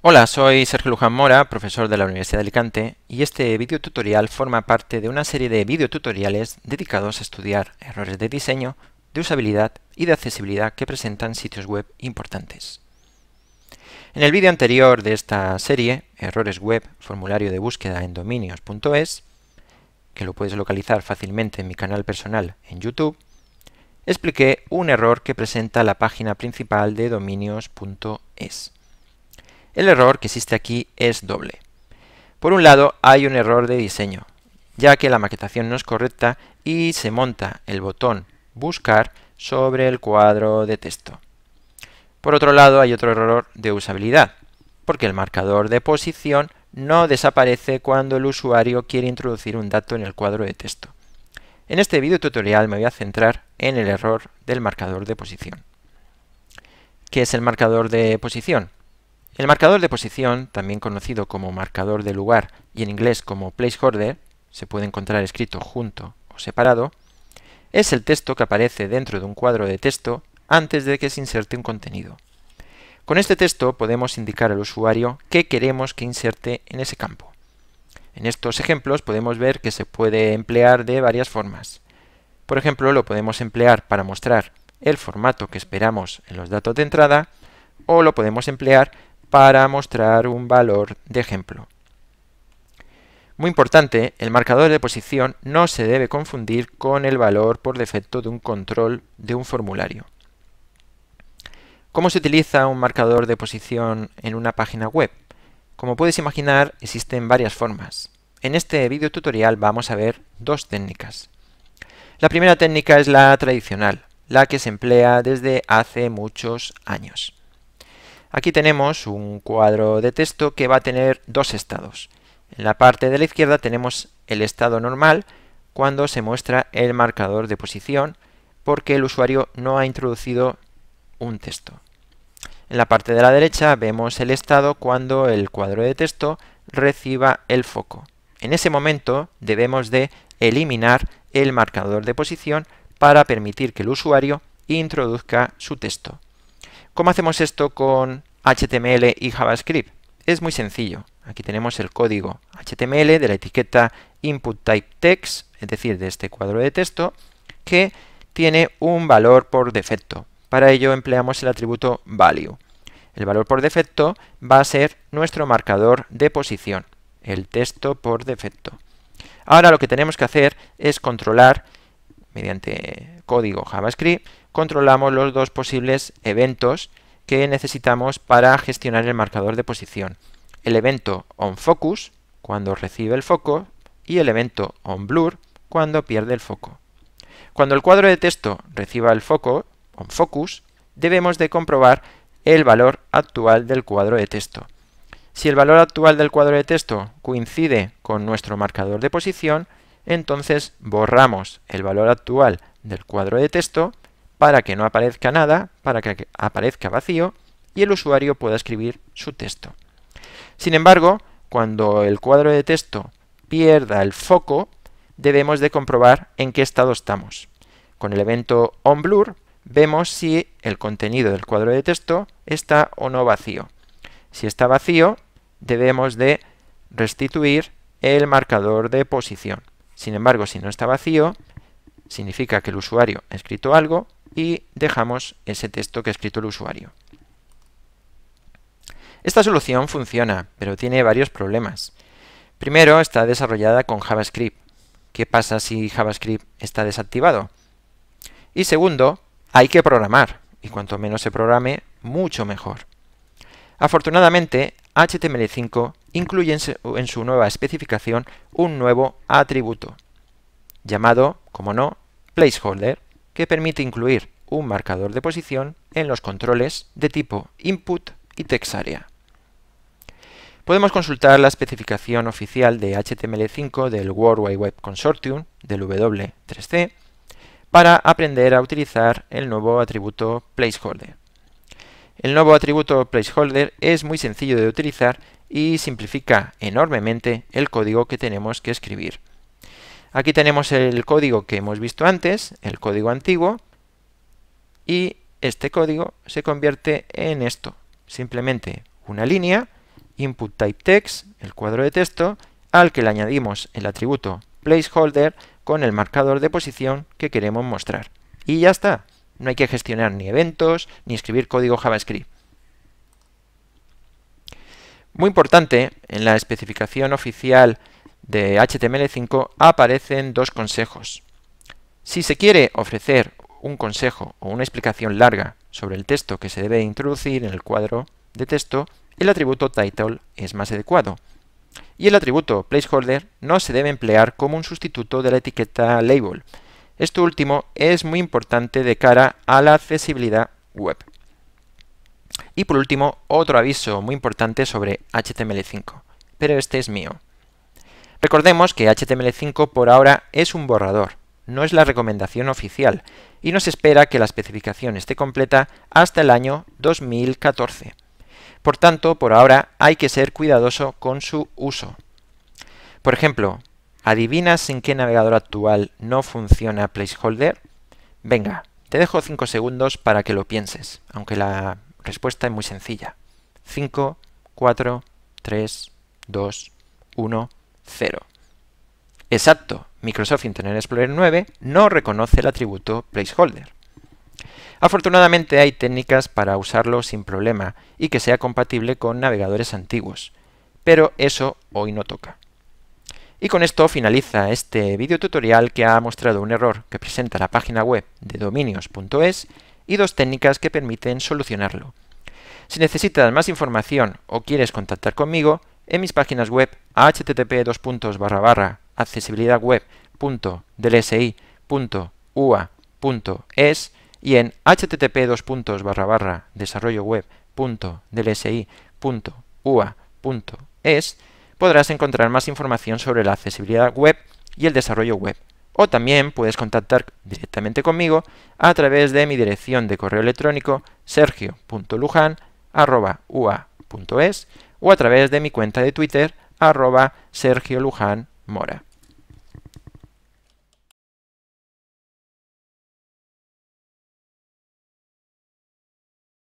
Hola, soy Sergio Luján Mora, profesor de la Universidad de Alicante, y este video tutorial forma parte de una serie de videotutoriales dedicados a estudiar errores de diseño, de usabilidad y de accesibilidad que presentan sitios web importantes. En el vídeo anterior de esta serie, Errores web, formulario de búsqueda en dominios.es, que lo puedes localizar fácilmente en mi canal personal en YouTube, expliqué un error que presenta la página principal de dominios.es. El error que existe aquí es doble. Por un lado, hay un error de diseño, ya que la maquetación no es correcta y se monta el botón Buscar sobre el cuadro de texto. Por otro lado, hay otro error de usabilidad, porque el marcador de posición no desaparece cuando el usuario quiere introducir un dato en el cuadro de texto. En este video tutorial me voy a centrar en el error del marcador de posición. ¿Qué es el marcador de posición? El marcador de posición, también conocido como marcador de lugar y en inglés como placeholder, se puede encontrar escrito junto o separado, es el texto que aparece dentro de un cuadro de texto antes de que se inserte un contenido. Con este texto podemos indicar al usuario qué queremos que inserte en ese campo. En estos ejemplos podemos ver que se puede emplear de varias formas. Por ejemplo, lo podemos emplear para mostrar el formato que esperamos en los datos de entrada o lo podemos emplear para mostrar un valor de ejemplo. Muy importante, el marcador de posición no se debe confundir con el valor por defecto de un control de un formulario. ¿Cómo se utiliza un marcador de posición en una página web? Como puedes imaginar, existen varias formas. En este video tutorial vamos a ver dos técnicas. La primera técnica es la tradicional, la que se emplea desde hace muchos años. Aquí tenemos un cuadro de texto que va a tener dos estados. En la parte de la izquierda tenemos el estado normal cuando se muestra el marcador de posición porque el usuario no ha introducido un texto. En la parte de la derecha vemos el estado cuando el cuadro de texto reciba el foco. En ese momento debemos de eliminar el marcador de posición para permitir que el usuario introduzca su texto. ¿Cómo hacemos esto con HTML y JavaScript? Es muy sencillo. Aquí tenemos el código HTML de la etiqueta input type text, es decir, de este cuadro de texto, que tiene un valor por defecto. Para ello empleamos el atributo value. El valor por defecto va a ser nuestro marcador de posición, el texto por defecto. Ahora lo que tenemos que hacer es controlar, mediante código JavaScript, controlamos los dos posibles eventos que necesitamos para gestionar el marcador de posición. El evento onFocus, cuando recibe el foco, y el evento onBlur, cuando pierde el foco. Cuando el cuadro de texto reciba el foco, onFocus, debemos de comprobar el valor actual del cuadro de texto. Si el valor actual del cuadro de texto coincide con nuestro marcador de posición, entonces borramos el valor actual del cuadro de texto para que no aparezca nada, para que aparezca vacío y el usuario pueda escribir su texto. Sin embargo, cuando el cuadro de texto pierda el foco, debemos de comprobar en qué estado estamos. Con el evento onBlur vemos si el contenido del cuadro de texto está o no vacío. Si está vacío, debemos de restituir el marcador de posición. Sin embargo, si no está vacío, significa que el usuario ha escrito algo y dejamos ese texto que ha escrito el usuario. Esta solución funciona, pero tiene varios problemas. Primero, está desarrollada con JavaScript. ¿Qué pasa si JavaScript está desactivado? Y segundo, hay que programar, y cuanto menos se programe, mucho mejor. Afortunadamente, HTML5 incluye en su nueva especificación un nuevo atributo, llamado, como no, placeholder, que permite incluir un marcador de posición en los controles de tipo input y textArea. Podemos consultar la especificación oficial de HTML5 del World Wide Web Consortium, del W3C, para aprender a utilizar el nuevo atributo placeholder. El nuevo atributo placeholder es muy sencillo de utilizar y simplifica enormemente el código que tenemos que escribir. Aquí tenemos el código que hemos visto antes, el código antiguo, y este código se convierte en esto, simplemente una línea input type text, el cuadro de texto, al que le añadimos el atributo placeholder con el marcador de posición que queremos mostrar. Y ya está. No hay que gestionar ni eventos ni escribir código JavaScript. Muy importante, en la especificación oficial de HTML5 aparecen dos consejos. Si se quiere ofrecer un consejo o una explicación larga sobre el texto que se debe introducir en el cuadro de texto, el atributo title es más adecuado. Y el atributo placeholder no se debe emplear como un sustituto de la etiqueta label. Esto último es muy importante de cara a la accesibilidad web. Y por último, otro aviso muy importante sobre HTML5, pero este es mío. Recordemos que HTML5 por ahora es un borrador, no es la recomendación oficial, y no se espera que la especificación esté completa hasta el año 2014. Por tanto, por ahora hay que ser cuidadoso con su uso. Por ejemplo, ¿adivinas en qué navegador actual no funciona Placeholder? Venga, te dejo 5 segundos para que lo pienses, aunque la respuesta es muy sencilla. 5, 4, 3, 2, 1, 0. Exacto, Microsoft Internet Explorer 9 no reconoce el atributo placeholder. Afortunadamente hay técnicas para usarlo sin problema y que sea compatible con navegadores antiguos, pero eso hoy no toca. Y con esto finaliza este video tutorial que ha mostrado un error que presenta la página web de dominios.es y dos técnicas que permiten solucionarlo. Si necesitas más información o quieres contactar conmigo, en mis páginas web http accesibilidadweb.dlsi.ua.es y en http desarrolloweb.dlsi.ua.es podrás encontrar más información sobre la accesibilidad web y el desarrollo web. O también puedes contactar directamente conmigo a través de mi dirección de correo electrónico sergio.lujan.ua.es o a través de mi cuenta de Twitter arroba Sergio Luján Mora.